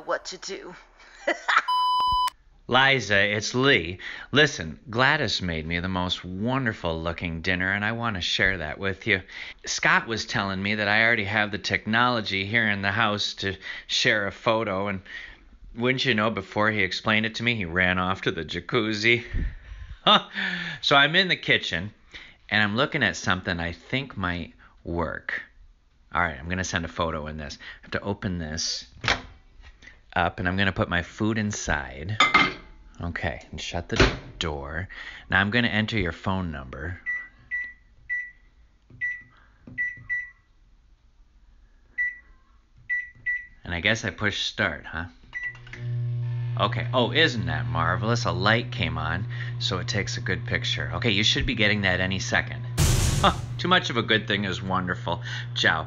know what to do. Liza, it's Lee. Listen, Gladys made me the most wonderful looking dinner, and I want to share that with you. Scott was telling me that I already have the technology here in the house to share a photo, and wouldn't you know, before he explained it to me, he ran off to the jacuzzi. so I'm in the kitchen, and I'm looking at something I think might work. All right, I'm going to send a photo in this. I have to open this up, and I'm going to put my food inside. Okay, and shut the door. Now I'm going to enter your phone number. And I guess I push start, huh? Okay. Oh, isn't that marvelous? A light came on, so it takes a good picture. Okay, you should be getting that any second. Huh, too much of a good thing is wonderful. Ciao.